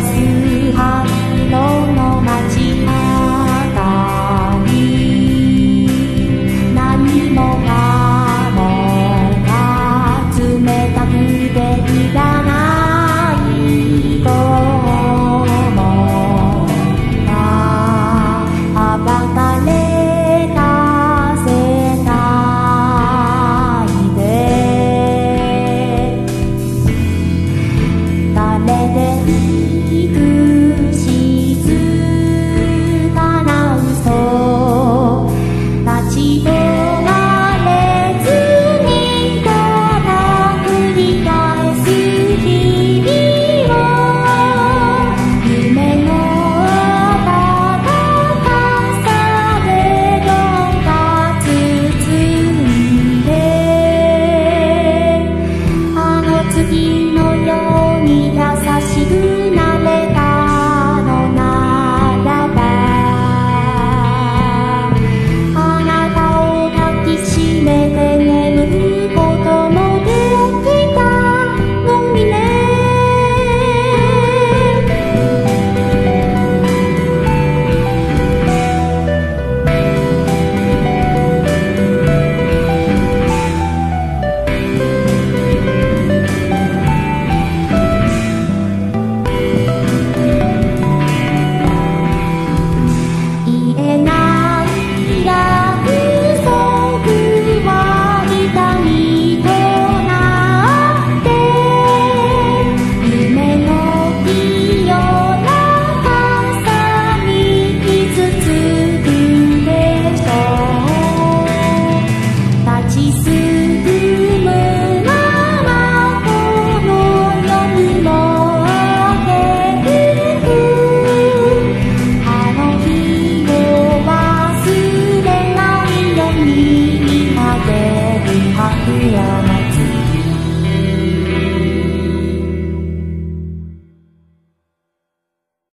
是他 see.